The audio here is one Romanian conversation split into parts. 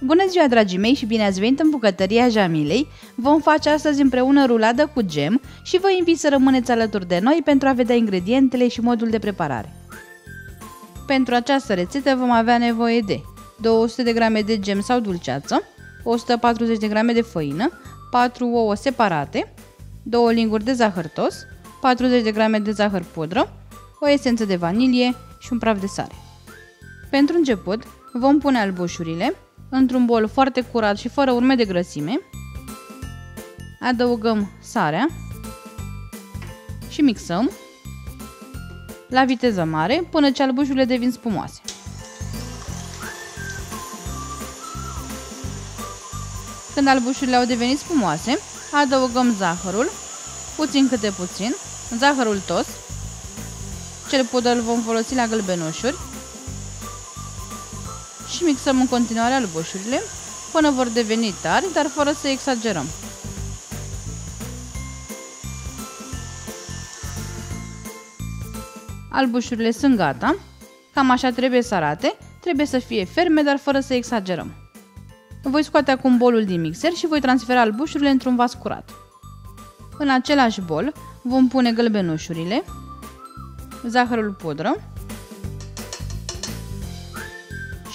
Bună ziua, dragii mei, și bine ați venit în bucătăria Jamilei. Vom face astăzi împreună ruladă cu gem și vă invit să rămâneți alături de noi pentru a vedea ingredientele și modul de preparare. Pentru această rețetă vom avea nevoie de 200 de grame de gem sau dulceață, 140 de grame de făină, 4 ouă separate, 2 linguri de zahăr tos, 40 de grame de zahăr pudră, o esență de vanilie și un praf de sare. Pentru început, vom pune albușurile într-un bol foarte curat și fără urme de grăsime. Adăugăm sarea și mixăm la viteză mare până ce albușurile devin spumoase. Când albușurile au devenit spumoase, adăugăm zahărul, puțin câte puțin, zahărul tos, cel pudă îl vom folosi la gălbenușuri și mixăm în continuare albușurile până vor deveni tari, dar fără să exagerăm. Albușurile sunt gata, cam așa trebuie să arate, trebuie să fie ferme, dar fără să exagerăm. Voi scoate acum bolul din mixer și voi transfera albușurile într-un vas curat. În același bol vom pune gălbenușurile, zahărul pudră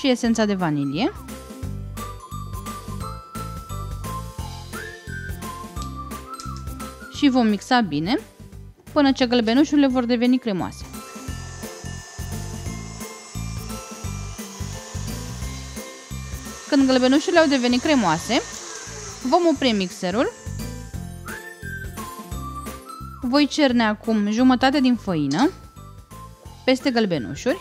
și esența de vanilie. Și vom mixa bine până ce gălbenușurile vor deveni cremoase. Când gălbenușurile au devenit cremoase, vom opri mixerul. Voi cerne acum jumătate din făină peste gălbenușuri.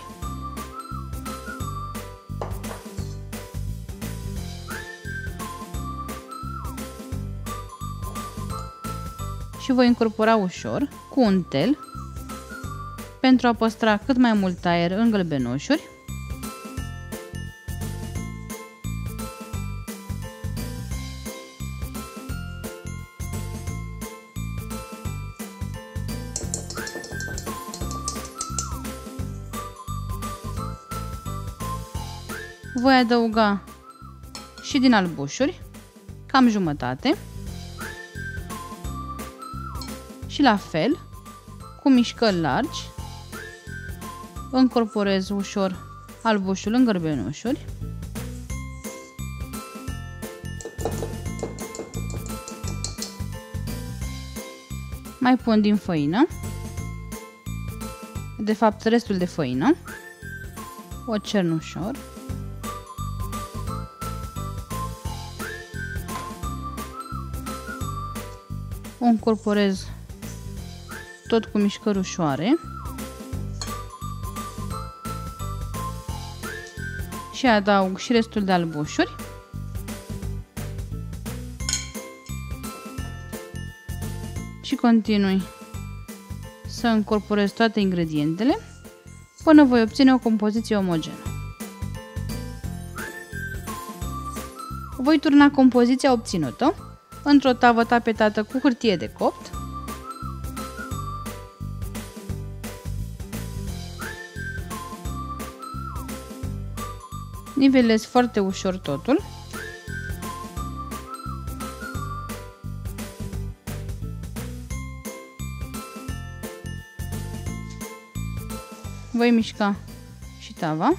Și voi incorpora ușor cu un tel pentru a păstra cât mai mult aer în gălbenușuri. Voi adăuga și din albușuri, cam jumătate. Și la fel, cu mișcări largi, încorporez ușor albușul în gărbenușuri. Mai pun din făină, de fapt restul de făină, o cern ușor. o încorporez tot cu mișcări ușoare și adaug și restul de albușuri și continui să încorporez toate ingredientele până voi obține o compoziție omogenă. Voi turna compoziția obținută într-o tavă tapetată cu hârtie de copt. Nivelez foarte ușor totul. Voi mișca și tava.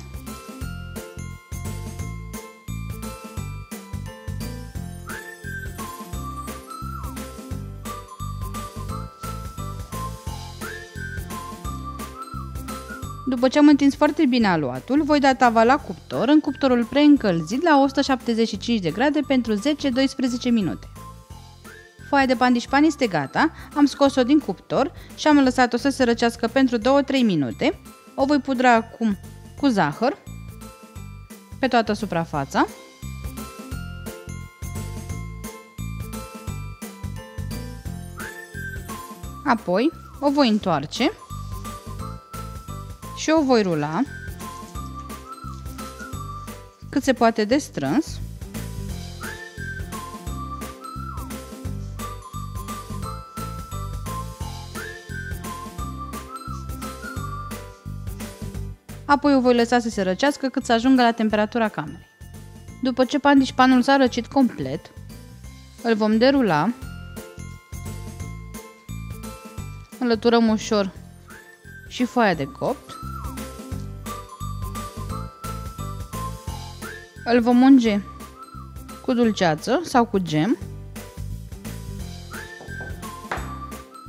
După ce am întins foarte bine aluatul, voi da tava la cuptor în cuptorul preîncălzit la 175 de grade pentru 10-12 minute. Foaia de pandișpan este gata, am scos-o din cuptor și am lăsat-o să se răcească pentru 2-3 minute. O voi pudra acum cu zahăr pe toată suprafața. Apoi o voi întoarce și o voi rula cât se poate de strâns. Apoi o voi lăsa să se răcească cât să ajungă la temperatura camerei. După ce pandișpanul s-a răcit complet, îl vom derula, înlăturăm ușor și foaia de copt, îl vom unge cu dulceață sau cu gem,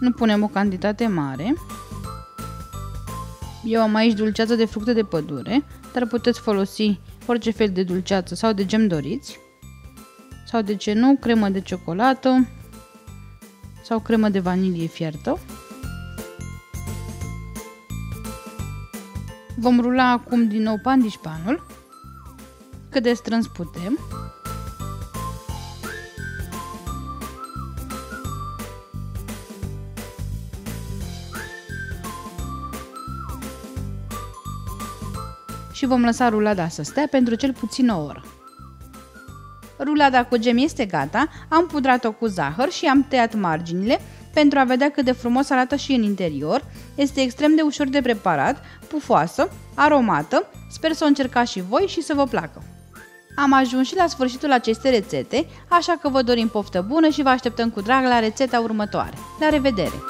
nu punem o cantitate mare, eu am aici dulceață de fructe de pădure, dar puteți folosi orice fel de dulceață sau de gem doriți. Sau de ce nu, cremă de ciocolată sau cremă de vanilie fiertă. Vom rula acum din nou pandișpanul, cât de strâns putem. și vom lăsa rulada să stea pentru cel puțin o oră. Rulada cu gem este gata, am pudrat-o cu zahăr și am tăiat marginile pentru a vedea cât de frumos arată și în interior. Este extrem de ușor de preparat, pufoasă, aromată, sper să o încercați și voi și să vă placă. Am ajuns și la sfârșitul acestei rețete, așa că vă dorim poftă bună și vă așteptăm cu drag la rețeta următoare. La revedere!